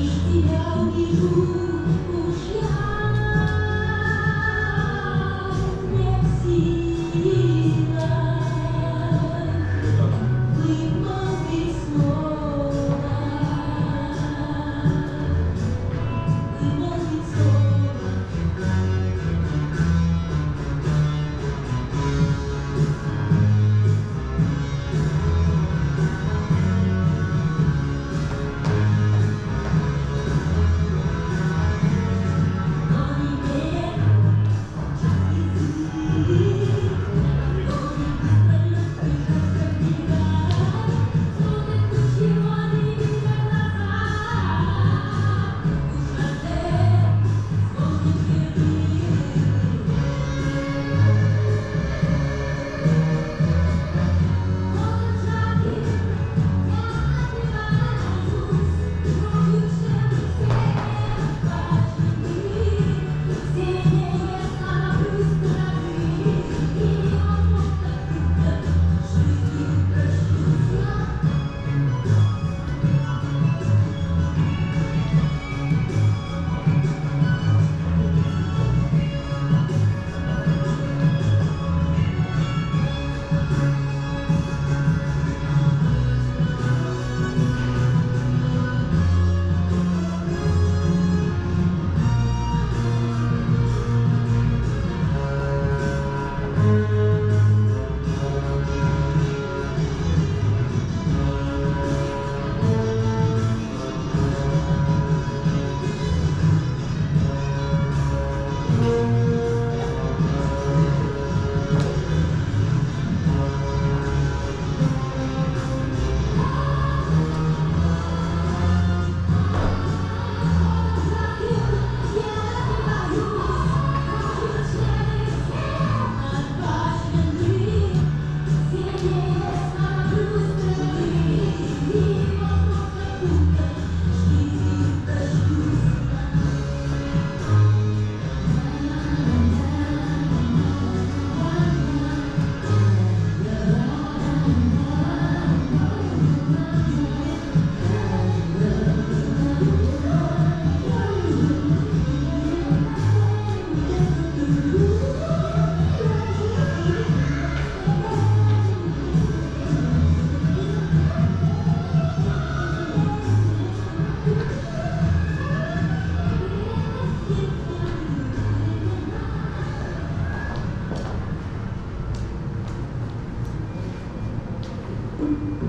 你是一瓢泥土不是海 Obrigado.